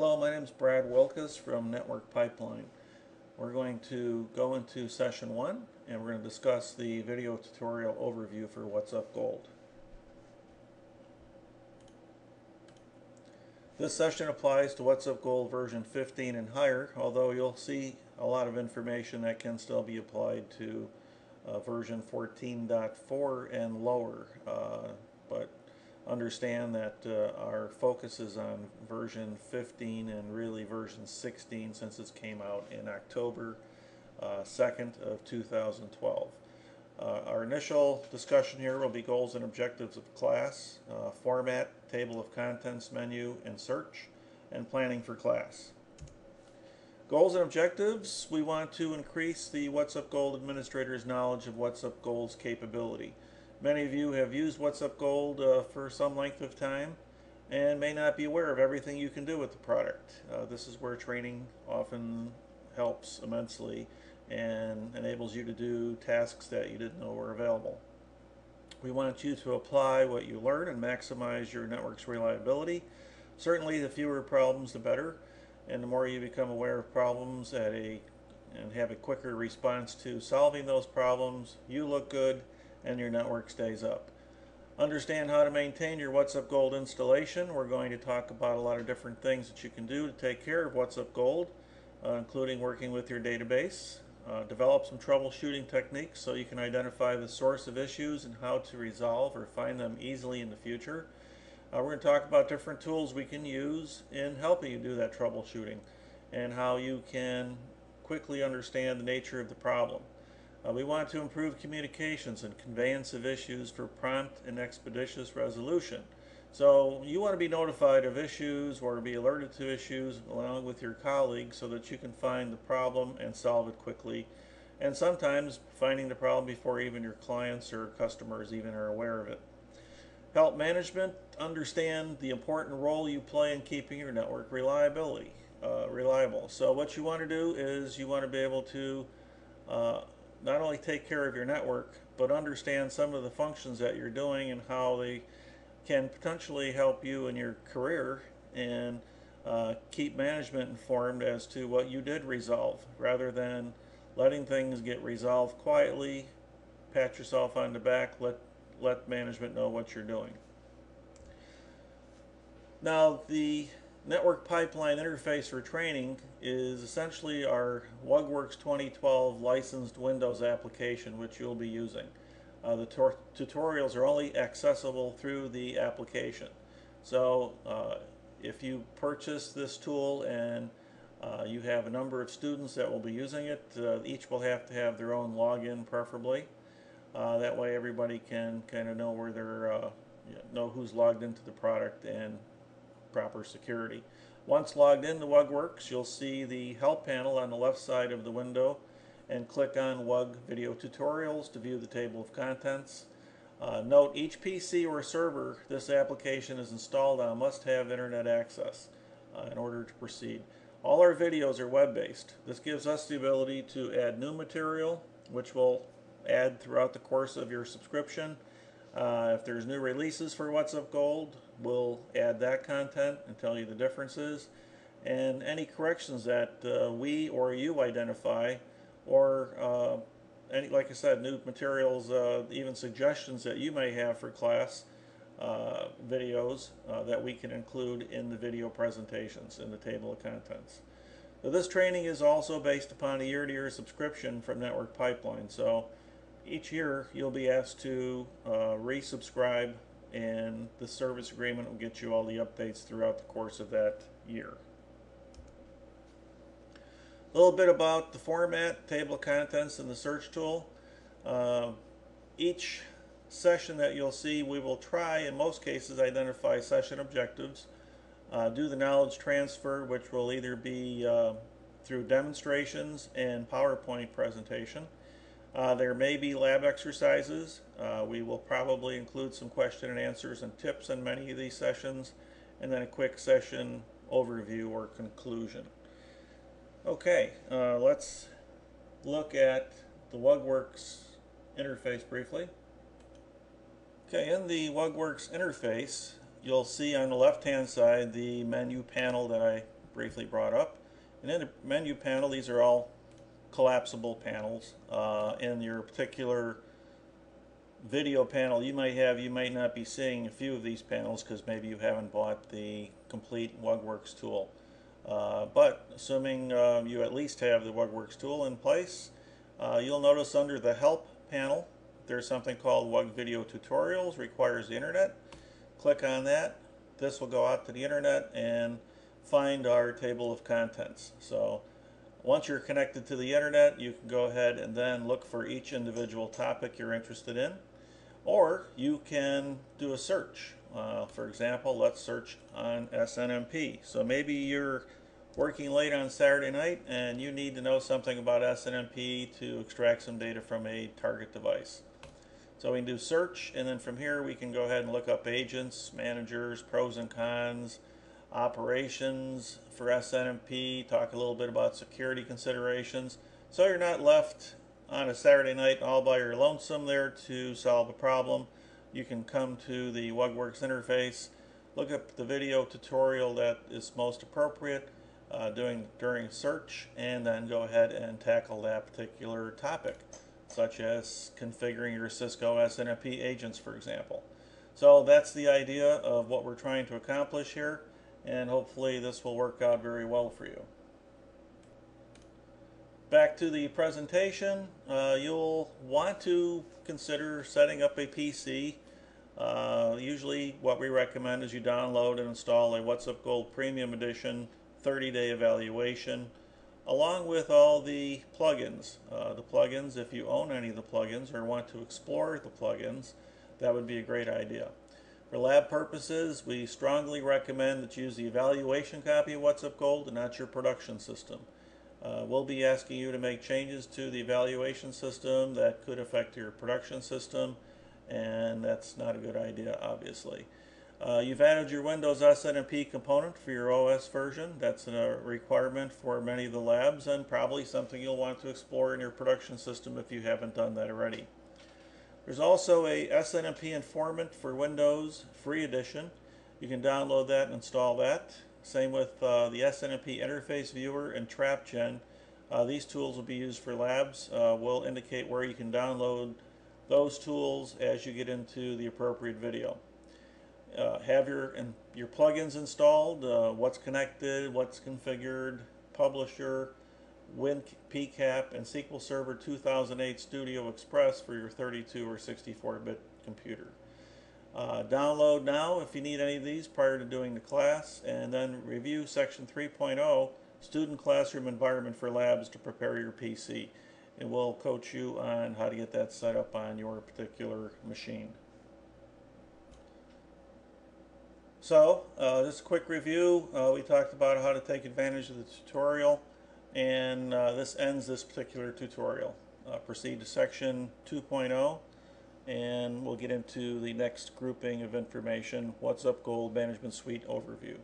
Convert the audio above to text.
Hello, my name is Brad Wilkus from Network Pipeline. We're going to go into session one and we're going to discuss the video tutorial overview for WhatsUp Gold. This session applies to WhatsUp Gold version 15 and higher, although you'll see a lot of information that can still be applied to uh, version 14.4 and lower. Uh, but understand that uh, our focus is on version 15 and really version 16 since this came out in October uh, 2nd of 2012. Uh, our initial discussion here will be goals and objectives of class, uh, format, table of contents menu, and search, and planning for class. Goals and objectives, we want to increase the WhatsUp Gold administrator's knowledge of WhatsUp Gold's capability. Many of you have used WhatsUp Gold uh, for some length of time and may not be aware of everything you can do with the product. Uh, this is where training often helps immensely and enables you to do tasks that you didn't know were available. We want you to apply what you learn and maximize your network's reliability. Certainly the fewer problems the better and the more you become aware of problems at a and have a quicker response to solving those problems, you look good and your network stays up. Understand how to maintain your WhatsUp Gold installation. We're going to talk about a lot of different things that you can do to take care of WhatsUp Gold, uh, including working with your database. Uh, develop some troubleshooting techniques so you can identify the source of issues and how to resolve or find them easily in the future. Uh, we're going to talk about different tools we can use in helping you do that troubleshooting and how you can quickly understand the nature of the problem. Uh, we want to improve communications and conveyance of issues for prompt and expeditious resolution. So you want to be notified of issues or be alerted to issues along with your colleagues so that you can find the problem and solve it quickly. And sometimes finding the problem before even your clients or customers even are aware of it. Help management understand the important role you play in keeping your network reliability uh, reliable. So what you want to do is you want to be able to uh, not only take care of your network, but understand some of the functions that you're doing and how they can potentially help you in your career and uh, keep management informed as to what you did resolve rather than letting things get resolved quietly, pat yourself on the back, let, let management know what you're doing. Now the network pipeline interface for training is essentially our WUGWorX 2012 licensed Windows application which you'll be using. Uh, the tutorials are only accessible through the application. So uh, if you purchase this tool and uh, you have a number of students that will be using it, uh, each will have to have their own login preferably. Uh, that way everybody can kind of know where they're, uh, know who's logged into the product and proper security. Once logged in into WUGWorX, you'll see the help panel on the left side of the window and click on WUG Video Tutorials to view the table of contents. Uh, note each PC or server this application is installed on must have internet access uh, in order to proceed. All our videos are web-based. This gives us the ability to add new material which we'll add throughout the course of your subscription. Uh, if there's new releases for WhatsUp Gold, we'll add that content and tell you the differences. And any corrections that uh, we or you identify or uh, any, like I said, new materials, uh, even suggestions that you may have for class uh, videos uh, that we can include in the video presentations in the table of contents. So this training is also based upon a year-to-year -year subscription from Network Pipeline. So each year you'll be asked to uh, resubscribe and the service agreement will get you all the updates throughout the course of that year. A little bit about the format, table of contents, and the search tool. Uh, each session that you'll see, we will try, in most cases, identify session objectives, uh, do the knowledge transfer, which will either be uh, through demonstrations and PowerPoint presentation. Uh, there may be lab exercises. Uh, we will probably include some question and answers and tips in many of these sessions, and then a quick session overview or conclusion. Okay, uh, let's look at the WUGWorX interface briefly. Okay, in the WUGWorX interface, you'll see on the left-hand side the menu panel that I briefly brought up. And in the menu panel, these are all collapsible panels. Uh, in your particular video panel you might have, you might not be seeing a few of these panels because maybe you haven't bought the complete WUGWorX tool. Uh, but assuming uh, you at least have the WUGWorX tool in place, uh, you'll notice under the Help panel there's something called WUG Video Tutorials, requires the internet. Click on that. This will go out to the internet and find our table of contents. So once you're connected to the internet, you can go ahead and then look for each individual topic you're interested in. Or you can do a search. Uh, for example, let's search on SNMP. So maybe you're working late on Saturday night and you need to know something about SNMP to extract some data from a target device. So we can do search and then from here we can go ahead and look up agents, managers, pros and cons, operations for SNMP, talk a little bit about security considerations. So you're not left on a Saturday night all by your lonesome there to solve a problem. You can come to the WUGWorX interface, look up the video tutorial that is most appropriate uh, doing during search, and then go ahead and tackle that particular topic, such as configuring your Cisco SNMP agents, for example. So that's the idea of what we're trying to accomplish here, and hopefully this will work out very well for you. Back to the presentation, uh, you'll want to consider setting up a PC. Uh, usually what we recommend is you download and install a WhatsUp Gold Premium Edition 30-day evaluation along with all the plugins. Uh, the plugins, if you own any of the plugins or want to explore the plugins, that would be a great idea. For lab purposes, we strongly recommend that you use the evaluation copy of WhatsUp Gold and not your production system. Uh, we'll be asking you to make changes to the evaluation system that could affect your production system, and that's not a good idea, obviously. Uh, you've added your Windows SNMP component for your OS version. That's a requirement for many of the labs and probably something you'll want to explore in your production system if you haven't done that already. There's also a SNMP informant for Windows, free edition. You can download that and install that. Same with uh, the SNMP Interface Viewer and TrapGen. Uh, these tools will be used for labs. Uh, we'll indicate where you can download those tools as you get into the appropriate video. Uh, have your in, your plugins installed, uh, WhatsConnected, what's configured, Publisher, WinPCAP, and SQL Server 2008 Studio Express for your 32 or 64-bit computer. Uh, download now if you need any of these prior to doing the class, and then review section 3.0, Student Classroom Environment for Labs to prepare your PC. And we'll coach you on how to get that set up on your particular machine. So, uh, just a quick review. Uh, we talked about how to take advantage of the tutorial, and uh, this ends this particular tutorial. Uh, proceed to section 2.0 and we'll get into the next grouping of information, WhatsUp Gold Management Suite Overview.